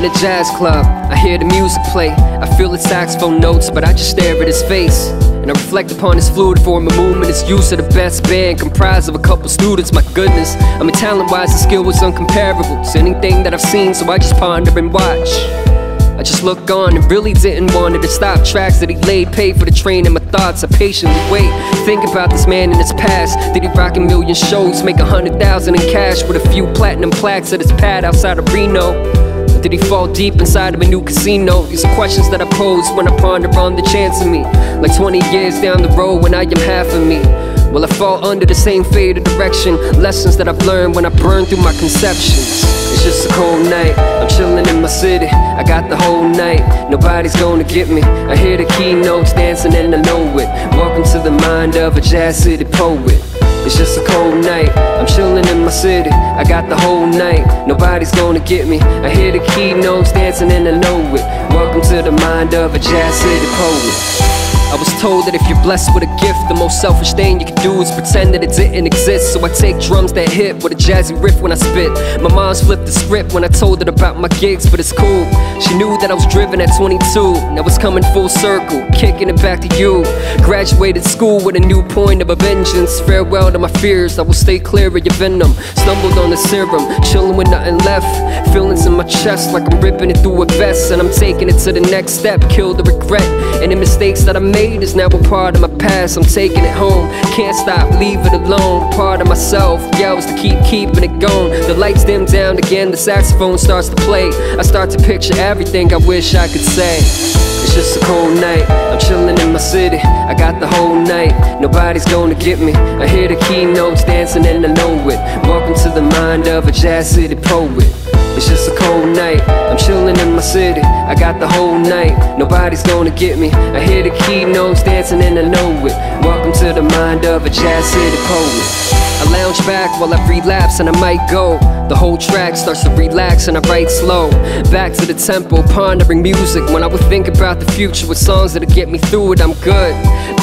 in a jazz club. I hear the music play. I feel the saxophone notes, but I just stare at his face. And I reflect upon his fluid form of movement, his use of the best band, comprised of a couple students. My goodness, I mean, talent wise, the skill was uncomparable to anything that I've seen, so I just ponder and watch. I just look on and really didn't want it to stop tracks that he laid, paid for the train and my thoughts. I patiently wait, think about this man in his past. Did he rock a million shows, make a hundred thousand in cash with a few platinum plaques at his pad outside of Reno? Did he fall deep inside of a new casino? These questions that I pose when I ponder on the chance of me. Like 20 years down the road when I am half of me. Will I fall under the same fate or direction? Lessons that I've learned when I burn through my conceptions. It's just a cold night, I'm chilling in my city. I got the whole night, nobody's gonna get me. I hear the keynotes dancing and I know it. Welcome to the mind of a jazz city poet. It's just a cold night, I'm chilling in my city. I got the whole night, nobody's gonna get me. I hear the keynotes dancing and I know it. Welcome to the mind of a jazz city poet. I was told that if you're blessed with a gift, the most selfish thing you can do is pretend that it didn't exist. So I take drums that hit with a jazzy riff when I spit. My mom's flipped the script when I told her about my gigs, but it's cool. She knew that I was driven at 22. Now it's coming full circle, kicking it back to you. Graduated school with a new point of a vengeance. Farewell to my fears, I will stay clear of your venom. Stumbled on the serum, chilling with nothing left. Feelings in my chest like I'm ripping it through a vest. And I'm taking it to the next step, kill the regret. And the mistakes that I made is now a part of my past. I'm taking it home. Can't stop, leave it alone. Part of myself yells to keep keeping it going. The lights dim down again, the saxophone starts to play. I start to picture everything I wish I could say. It's just a cold night, I'm chilling in my city. I got the whole night, nobody's gonna get me. I hear the keynotes dancing and I know it. Welcome to the mind of a jazz city poet. It's just a cold night, I'm chilling in my city. I got the whole night, nobody's gonna get me. I hear the keynotes dancing and I know it. Welcome to the mind of a jazz city poet. I lounge back while I relapse and I might go. The whole track starts to relax and I write slow. Back to the tempo, pondering music. When I would think about the future with songs that'll get me through it, I'm good.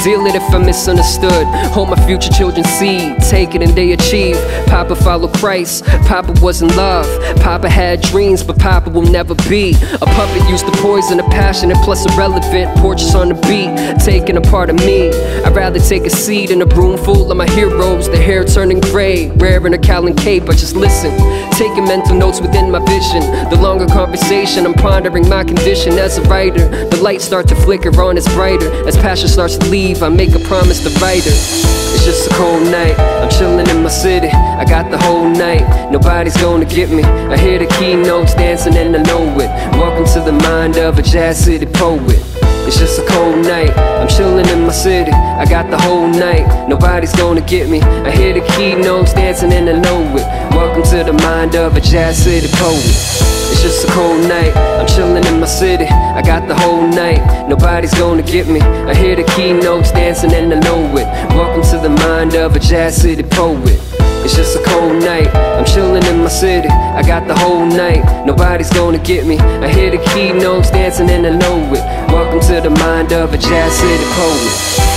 Deal it if I'm misunderstood. Hold my future children see, take it and they achieve. Papa followed Christ, Papa was in love. Papa had dreams, but Papa will never be. A puppet used to poison a passionate plus irrelevant. Portraits on the beat, taking a part of me. Rather take a seat in a room full of my heroes. Their hair turning gray, wearing a and cape. I just listen, taking mental notes within my vision. The longer conversation, I'm pondering my condition as a writer. The lights start to flicker on, it's brighter. As passion starts to leave, I make a promise to writer. It's just a cold night, I'm chilling in my city. I got the whole night, nobody's gonna get me. I hear the keynotes dancing and I know it. Welcome to the mind of a jazz city poet. It's just a cold night, I'm chilling in my city. I got the whole night, nobody's gonna get me. I hear the keynotes dancing and I know it. Welcome to the mind of a jazz city poet. It's just a cold night, I'm chilling in my city. I got the whole night, nobody's gonna get me. I hear the keynotes dancing and I know it. Welcome to the mind of a jazz city poet. It's just a cold night, I'm chilling in my city. I got the whole night, nobody's gonna get me. I hear the keynotes dancing and I know it. The mind of a jazz city poet.